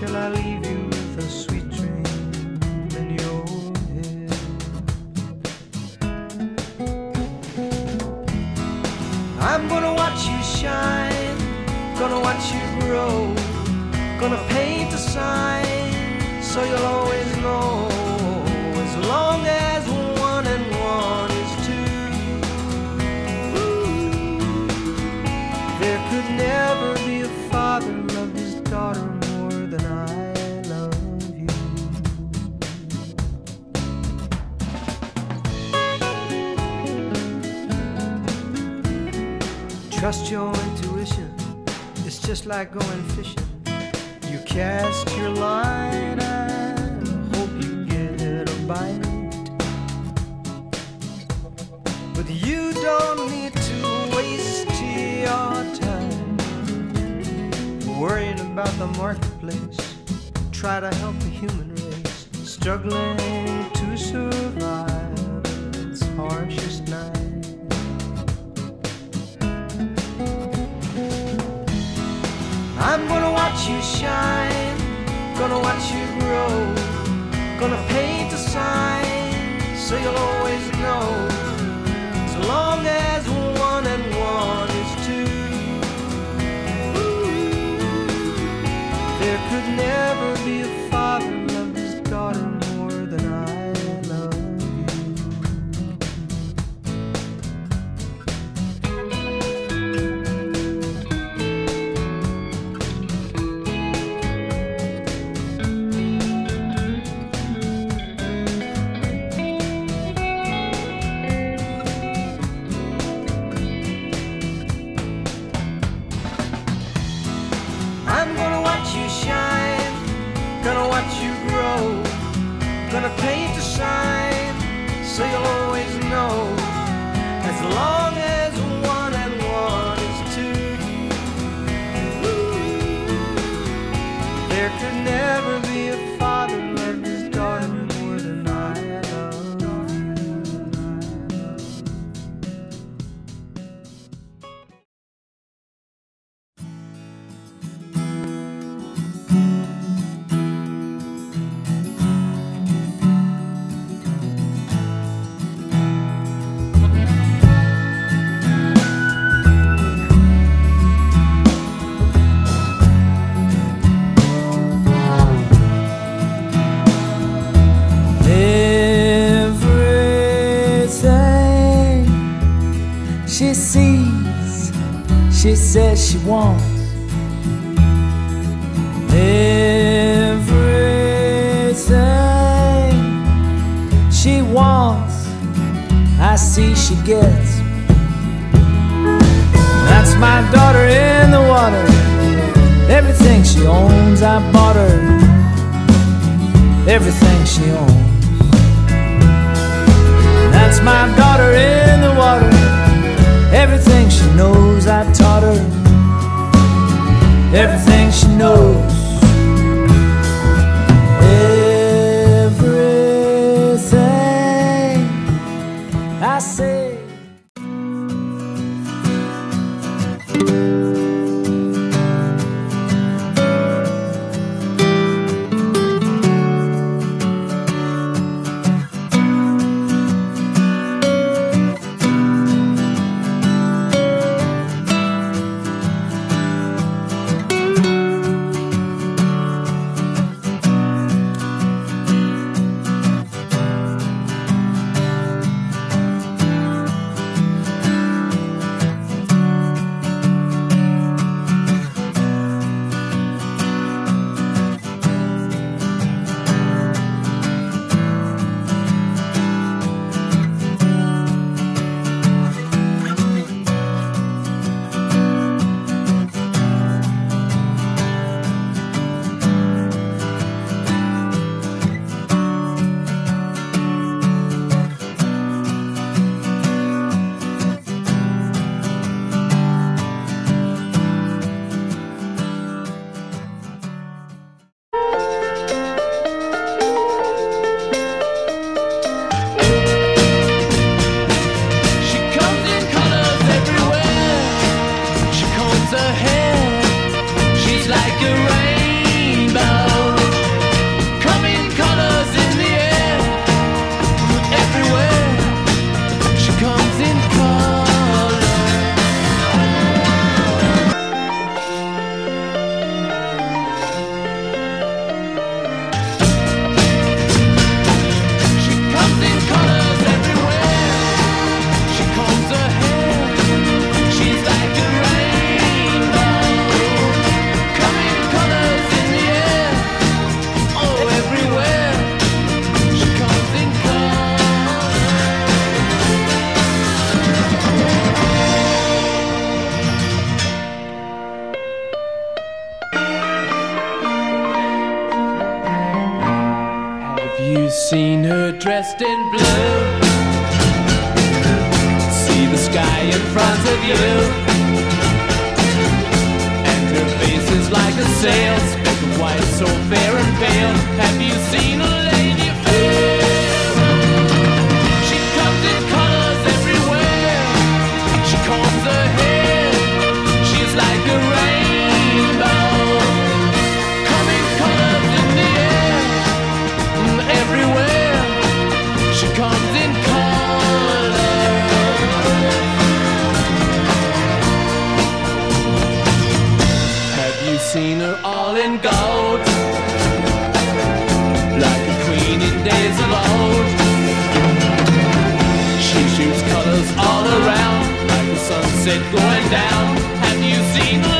till I leave you with a sweet dream in your head. I'm gonna watch you shine, gonna watch you grow, gonna paint a sign so you'll always know. Trust your intuition, it's just like going fishing. You cast your line and hope you get a bite. But you don't need to waste your time worrying about the marketplace. Try to help the human race struggling to survive its harshest night. I'm gonna watch you shine, gonna watch you grow, gonna paint a sign so you'll always know. As long she says she wants. Everything she wants, I see she gets. That's my daughter in the water. Everything she owns, I bought her. Everything she owns. That's my daughter in. Everything she knows, I taught her. Everything she knows. dressed in blue. See the sky in front of you, and your face is like a sail. Said, going down? Have you seen